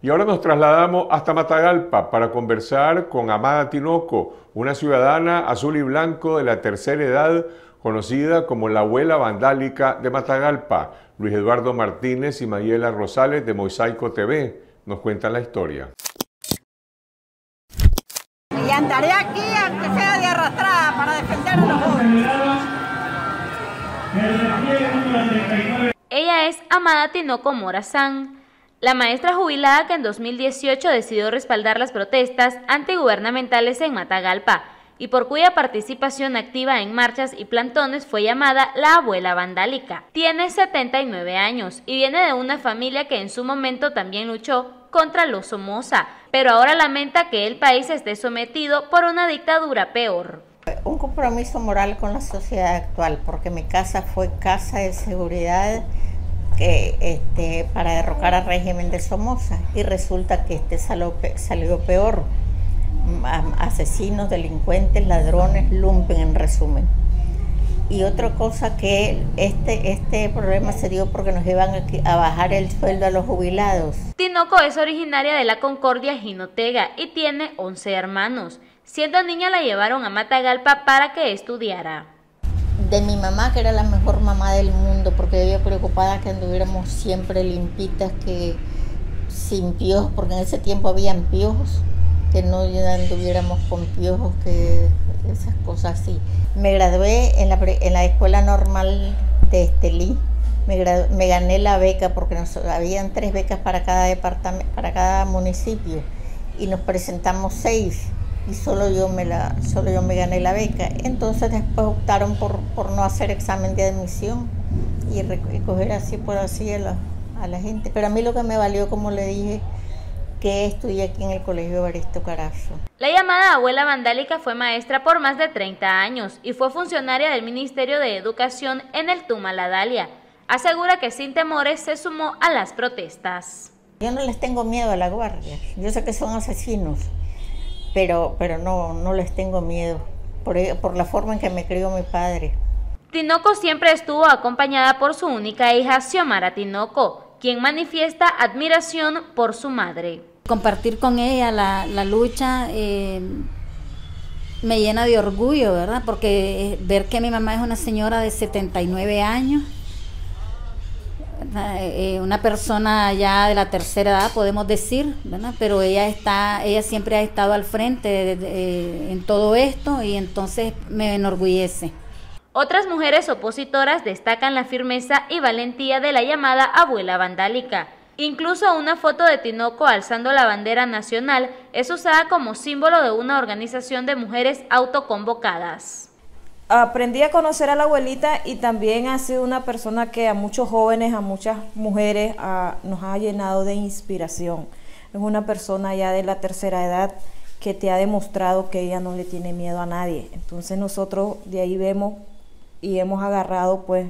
Y ahora nos trasladamos hasta Matagalpa para conversar con Amada Tinoco, una ciudadana azul y blanco de la tercera edad, conocida como la abuela vandálica de Matagalpa. Luis Eduardo Martínez y Mayela Rosales de Mosaico TV nos cuentan la historia. Y andaré aquí, aunque sea de arrastrada, para defender a los jóvenes. Ella es Amada Tinoco Morazán, la maestra jubilada que en 2018 decidió respaldar las protestas antigubernamentales en Matagalpa y por cuya participación activa en marchas y plantones fue llamada la abuela vandálica. Tiene 79 años y viene de una familia que en su momento también luchó contra los Somoza, pero ahora lamenta que el país esté sometido por una dictadura peor. Un compromiso moral con la sociedad actual, porque mi casa fue casa de seguridad que, este, para derrocar al régimen de Somoza y resulta que este salió, salió peor. Asesinos, delincuentes, ladrones, lumpen en resumen. Y otra cosa que este, este problema se dio porque nos iban a, bajar el sueldo a los jubilados. Tinoco es originaria de la Concordia Jinotega y tiene 11 hermanos. Siendo niña la llevaron a Matagalpa para que estudiara. De mi mamá, que era la mejor mamá del mundo, porque ella preocupada que anduviéramos siempre limpitas, que sin piojos, porque en ese tiempo habían piojos, que no anduviéramos con piojos, que esas cosas así. Me gradué en la, en la escuela normal de Estelí. Me, me gané la beca porque nos, habían tres becas para cada departamento, para cada municipio y nos presentamos seis y solo yo me la solo yo me gané la beca. Entonces después optaron por, por no hacer examen de admisión y recoger así por así a la, a la gente. Pero a mí lo que me valió, como le dije, que estudié aquí en el Colegio Baristo Carazo. La llamada abuela vandálica fue maestra por más de 30 años y fue funcionaria del Ministerio de Educación en el Tumaladalia. Asegura que sin temores se sumó a las protestas. Yo no les tengo miedo a la guardia. Yo sé que son asesinos, pero, pero no, no les tengo miedo por, por la forma en que me crió mi padre. Tinoco siempre estuvo acompañada por su única hija, Xiomara Tinoco, quien manifiesta admiración por su madre. Compartir con ella la, lucha eh, me llena de orgullo, ¿verdad? Porque eh, ver que mi mamá es una señora de 79 años, eh, una persona ya de la tercera edad, podemos decir. Pero ella está, ella siempre ha estado al frente en todo esto y entonces me enorgullece. Otras mujeres opositoras destacan la firmeza y valentía de la llamada abuela vandálica. Incluso una foto de Tinoco alzando la bandera nacional es usada como símbolo de una organización de mujeres autoconvocadas. Aprendí a conocer a la abuelita y también ha sido una persona que a muchos jóvenes, a muchas mujeres nos ha llenado de inspiración. Es una persona ya de la tercera edad que te ha demostrado que ella no le tiene miedo a nadie. Entonces nosotros de ahí vemos y hemos agarrado pues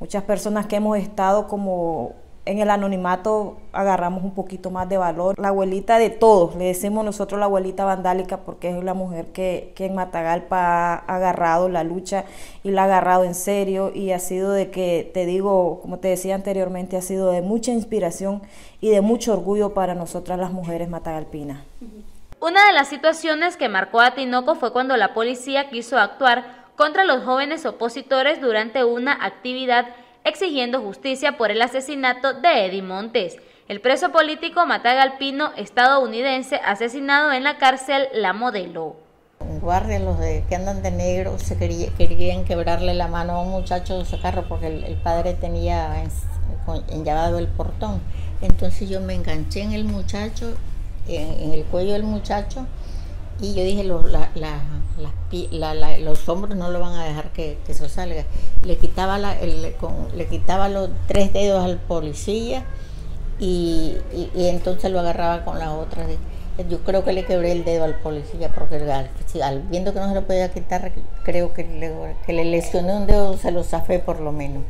muchas personas que hemos estado como en el anonimato agarramos un poquito más de valor. La abuelita de todos, le decimos nosotros la abuelita vandálica porque es la mujer que, que en Matagalpa ha agarrado la lucha y la ha agarrado en serio y ha sido de que, te digo, como te decía anteriormente, ha sido de mucha inspiración y de mucho orgullo para nosotras las mujeres matagalpinas. Una de las situaciones que marcó a Tinoco fue cuando la policía quiso actuar contra los jóvenes opositores durante una actividad exigiendo justicia por el asesinato de Eddie Montes, el preso político matagalpino estadounidense asesinado en la cárcel La Modelo. Guardias, los de, que andan de negro, se querían quebrarle la mano a un muchacho de su carro porque el, padre tenía enllavado el portón. Entonces yo me enganché en el muchacho, en el cuello del muchacho, y yo dije, los, los hombros no lo van a dejar que, que eso salga. Le quitaba, la, le quitaba los tres dedos al policía y, entonces lo agarraba con la otra. Yo creo que le quebré el dedo al policía porque al, viendo que no se lo podía quitar, creo que le, que le lesioné un dedo, se lo zafé por lo menos.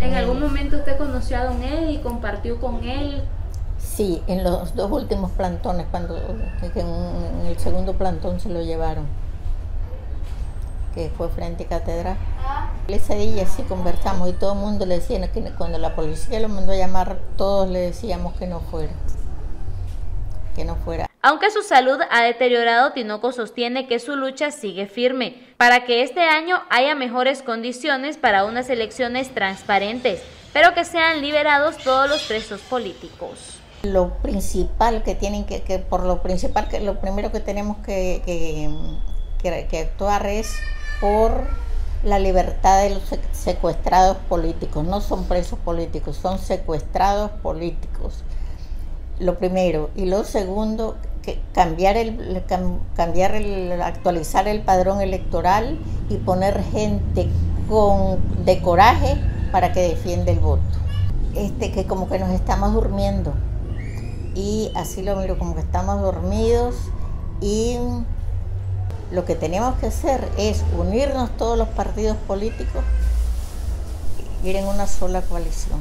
¿En algún momento usted conoció a don Eddie y compartió con él? Sí, en los dos últimos plantones, cuando en, el segundo plantón se lo llevaron, que fue frente a catedral. Ese día sí conversamos y todo el mundo le decía que cuando la policía lo mandó a llamar, todos le decíamos que no fuera. que no fuera. Aunque su salud ha deteriorado, Tinoco sostiene que su lucha sigue firme para que este año haya mejores condiciones para unas elecciones transparentes, pero que sean liberados todos los presos políticos. Lo principal que tienen que, que por lo principal que lo primero que tenemos que, que, que actuar es por la libertad de los secuestrados políticos. No son presos políticos, son secuestrados políticos. Lo primero. Y lo segundo, cambiar el, cambiar el, actualizar el padrón electoral y poner gente con, de coraje para que defienda el voto. Este, que como que nos estamos durmiendo. Y así lo miro, como que estamos dormidos y lo que tenemos que hacer es unirnos todos los partidos políticos, ir en una sola coalición.